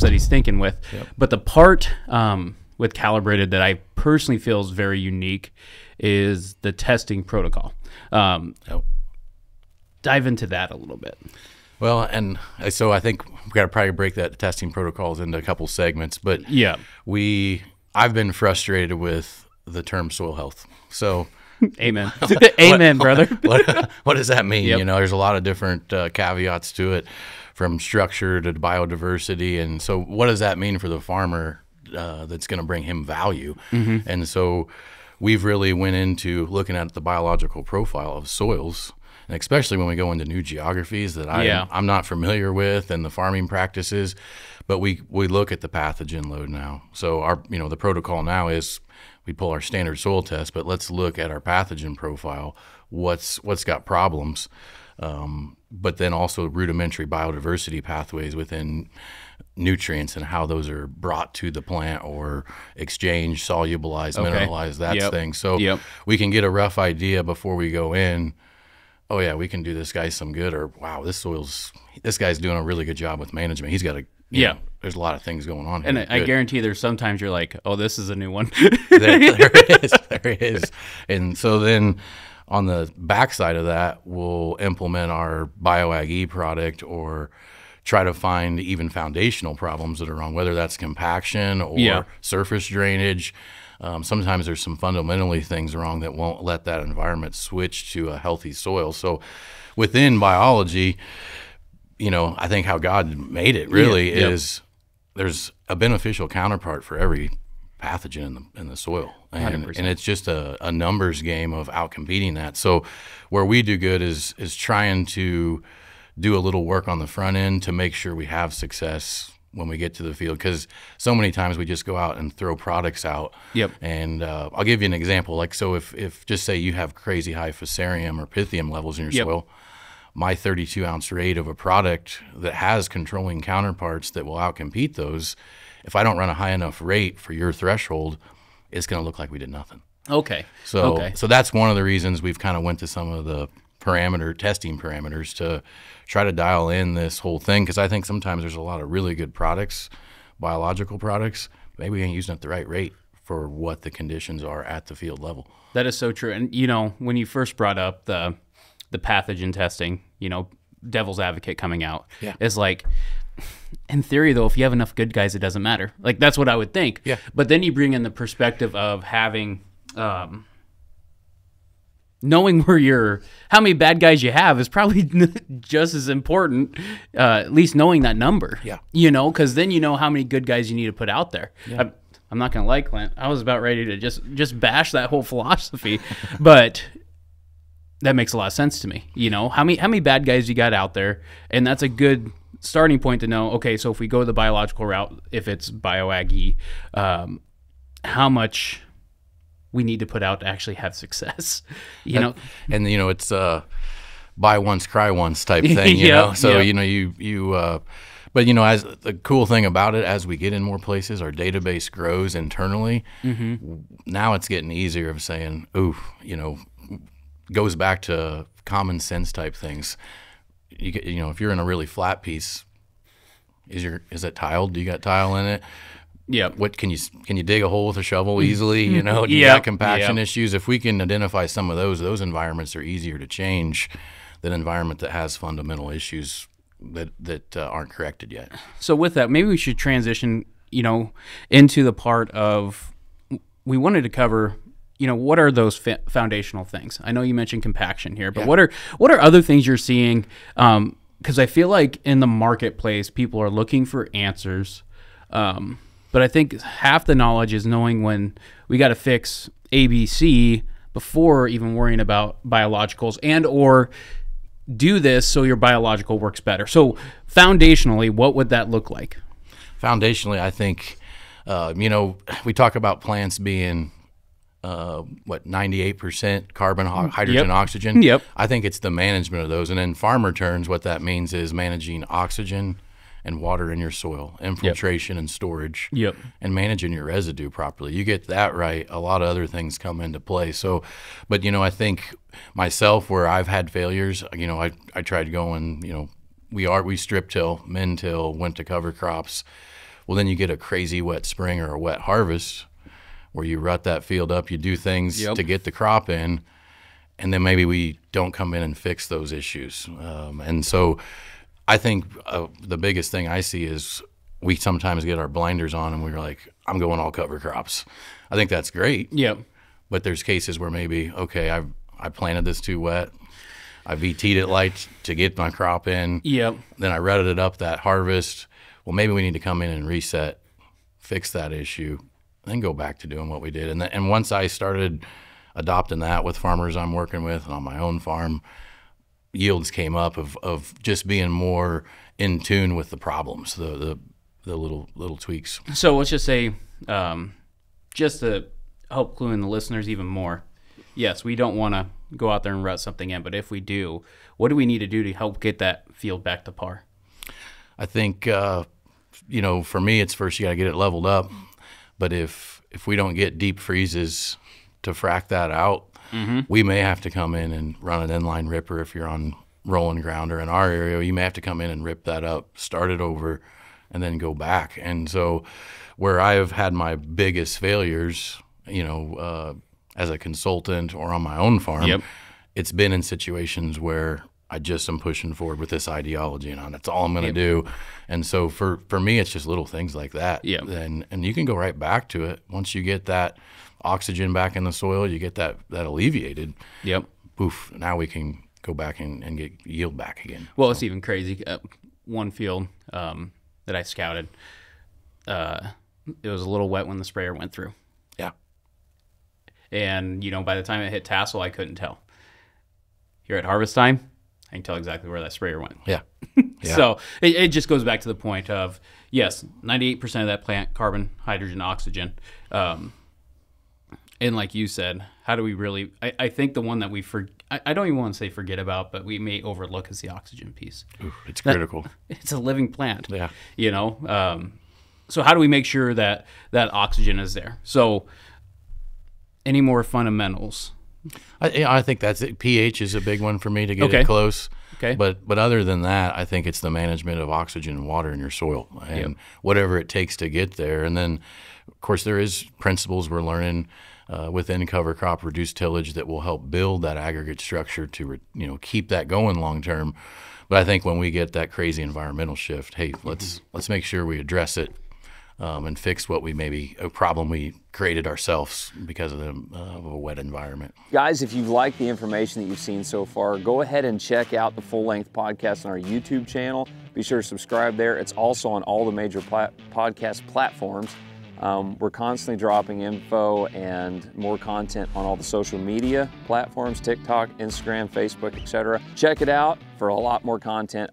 that he's thinking with. But the part um, with calibrated that I personally feel is very unique is the testing protocol. Um, Yep. dive into that a little bit. Well, and so I think we got to probably break that testing protocols into a couple segments. But Yeah. we, I've been frustrated with the term soil health. So Amen. Amen, brother. what what does that mean? Yep. You know, there's a lot of different uh, caveats to it, from structure to biodiversity, and so what does that mean for the farmer uh, that's going to bring him value? Mm-hmm. And so we've really went into looking at the biological profile of soils. And especially when we go into new geographies that I, Yeah. I'm not familiar with and the farming practices, but we, we look at the pathogen load now. So our you know the protocol now is we pull our standard soil test, but let's look at our pathogen profile. What's what's got problems, um, but then also rudimentary biodiversity pathways within nutrients and how those are brought to the plant or exchanged, solubilized, Okay. mineralized, that Yep. thing. So Yep. we can get a rough idea before we go in. Oh yeah, we can do this guy some good, or wow, this soil's this guy's doing a really good job with management. He's got a Yeah. know, there's a lot of things going on. And. I, I guarantee there's sometimes you're like, oh, this is a new one. there, there is, there is, and so then on the backside of that, we'll implement our BioAg E product or try to find even foundational problems that are wrong, whether that's compaction or Yeah. surface drainage. Um, sometimes there's some fundamentally things wrong that won't let that environment switch to a healthy soil. So within biology, you know, I think how God made it really Yeah. Yep. is there's a beneficial counterpart for every pathogen in the in the soil, and, 100%. and it's just a, a numbers game of outcompeting that. So where we do good is is trying to do a little work on the front end to make sure we have success when we get to the field because so many times we just go out and throw products out Yep. and uh, i'll give you an example like so if, if just say you have crazy high fusarium or pythium levels in your Yep. soil my 32 ounce rate of a product that has controlling counterparts that will outcompete those, if I don't run a high enough rate for your threshold, it's going to look like we did nothing. okay. So, okay. so that's one of the reasons we've kind of went to some of the parameter testing parameters to try to dial in this whole thing because I think sometimes there's a lot of really good products, biological products. Maybe we ain't using it at the right rate for what the conditions are at the field level. That is so true. And you know, when you first brought up the the pathogen testing, you know, devil's advocate coming out Yeah. is like in theory though, if you have enough good guys, it doesn't matter. Like that's what I would think. Yeah. But then you bring in the perspective of having um knowing where you're how many bad guys you have is probably just as important uh, at least knowing that number Yeah. you know because then you know how many good guys you need to put out there I'm, I'm not gonna lie clint i was about ready to just just bash that whole philosophy but that makes a lot of sense to me you know? How many how many bad guys you got out there? And that's a good starting point to know okay so if we go the biological route if it's bioaggy um, how much we need to put out to actually have success you know? and you know it's uh buy once cry once type thing you Yep, know? So yep. you know you you uh but you know as the cool thing about it as we get in more places our database grows internally Mm-hmm. now it's getting easier of saying ooh you know goes back to common sense type things you you know if you're in a really flat piece is your is it tiled do you got tile in it yeah what can you can you dig a hole with a shovel easily? You know, do you Yep, got compaction yep. issues. If we can identify some of those, those environments are easier to change than an environment that has fundamental issues that that uh, aren't corrected yet. so with that maybe we should transition you know into the part of we wanted to cover you know what are those fa- foundational things i know you mentioned compaction here but what are what are other things you're seeing um because i feel like in the marketplace people are looking for answers um but i think half the knowledge is knowing when we got to fix abc before even worrying about biologicals and or do this so your biological works better. So foundationally, what would that look like? Foundationally, I think uh, you know we talk about plants being uh, what 98% carbon, ho- hydrogen, oxygen. Yep. I think it's the management of those, and in farmer terms, what that means is managing oxygen and water in your soil, infiltration and storage. Yep. and managing your residue properly. You get that right, a lot of other things come into play. So, but you know, I think myself where I've had failures, you know, I I tried going, you know, we are we strip till, min till, went to cover crops. Well, then you get a crazy wet spring or a wet harvest where you rut that field up, you do things Yep. to get the crop in, and then maybe we don't come in and fix those issues. Um, and so I think uh, the biggest thing I see is we sometimes get our blinders on and we're like, I'm going all cover crops. I think that's great. Yep. But there's cases where maybe, okay, I I planted this too wet. I VT'd it light to get my crop in. Yep. Then I rutted it up that harvest. Well, maybe we need to come in and reset, fix that issue, then go back to doing what we did. And th- and once I started adopting that with farmers I'm working with and on my own farm, yields came up of, of just being more in tune with the problems, the the, the little little tweaks. So let's just say, um, just to help clue in the listeners even more. Yes, we don't want to go out there and rut something in, but if we do, what do we need to do to help get that field back to par? I think uh, you know, for me, it's first you got to get it leveled up. But if if we don't get deep freezes to frack that out, we may have to come in and run an inline ripper if you're on rolling ground or in our area. You may have to come in and rip that up, start it over, and then go back. And so, where I have had my biggest failures, you know, uh, as a consultant or on my own farm, Yep. it's been in situations where I just am pushing forward with this ideology and that's all I'm going to do. And so for, for me, it's just little things like that. Yep. And, and you can go right back to it. Once you get that oxygen back in the soil, you get that, that alleviated. Yep. Poof. Now we can go back and, and get yield back again. Well, it's even crazy. Uh, one field um, that I scouted, uh, it was a little wet when the sprayer went through, Yeah. and you know by the time it hit tassel, I couldn't tell. Here at harvest time, I can tell exactly where that sprayer went. Yeah. Yeah. So it, it just goes back to the point of yes, 98% of that plant carbon, hydrogen, oxygen. Um, and like you said, how do we really? I, I think the one that we for I, I don't even want to say forget about, but we may overlook is the oxygen piece. Oof, it's critical. It's a living plant. Yeah. You know. Um, so how do we make sure that that oxygen is there? So any more fundamentals? I, I think that's it. pH is a big one for me to get Okay. it close. Okay. But but other than that, I think it's the management of oxygen and water in your soil and whatever it takes to get there. And then, of course, there is principles we're learning uh, within cover crop reduced tillage that will help build that aggregate structure to you know keep that going long term. But I think when we get that crazy environmental shift, hey, let's let's make sure we address it um, and fix what we maybe a problem we created ourselves because of, the, uh, of a wet environment. Guys, if you've liked the information that you've seen so far, go ahead and check out the full length podcast on our YouTube channel. Be sure to subscribe there. It's also on all the major pla- podcast platforms. Um, we're constantly dropping info and more content on all the social media platforms TikTok, Instagram, Facebook, etc. Check it out for a lot more content